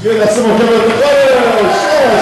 Give that some applause.